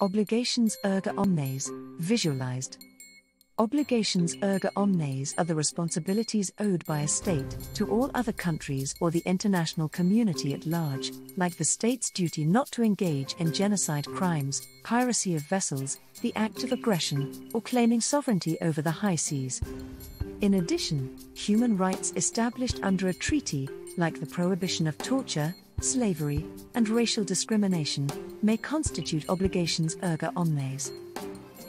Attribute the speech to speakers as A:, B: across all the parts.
A: Obligations erga omnes, visualized. Obligations erga omnes are the responsibilities owed by a state to all other countries or the international community at large, like the state's duty not to engage in genocide crimes, piracy of vessels, the act of aggression, or claiming sovereignty over the high seas. In addition, human rights established under a treaty, like the prohibition of torture, slavery, and racial discrimination, may constitute obligations erga omnes.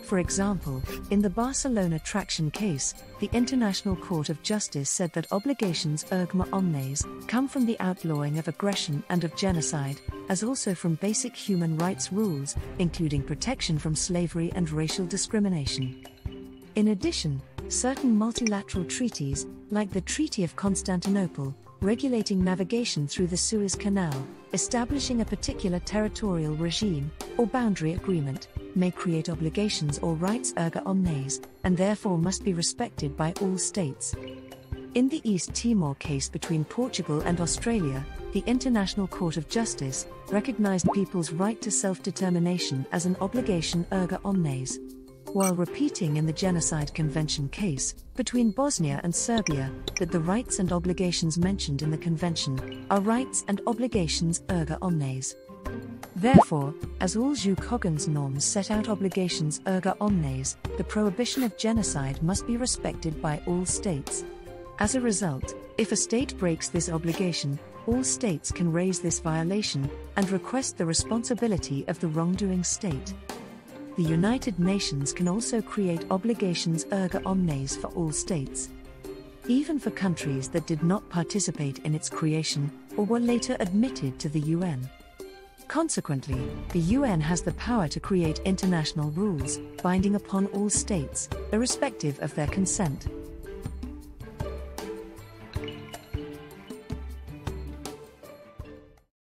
A: For example, in the Barcelona traction case, the International Court of Justice said that obligations erga omnes come from the outlawing of aggression and of genocide, as also from basic human rights rules, including protection from slavery and racial discrimination. In addition, certain multilateral treaties, like the Treaty of Constantinople, regulating navigation through the Suez Canal, establishing a particular territorial regime, or boundary agreement, may create obligations or rights erga omnes, and therefore must be respected by all states. In the East Timor case between Portugal and Australia, the International Court of Justice recognized people's right to self determination as an obligation erga omnes while repeating in the Genocide Convention case between Bosnia and Serbia that the rights and obligations mentioned in the convention are rights and obligations erga omnes. Therefore, as all cogens norms set out obligations erga omnes, the prohibition of genocide must be respected by all states. As a result, if a state breaks this obligation, all states can raise this violation and request the responsibility of the wrongdoing state the United Nations can also create obligations erga omnes for all states. Even for countries that did not participate in its creation or were later admitted to the UN. Consequently, the UN has the power to create international rules, binding upon all states, irrespective of their consent.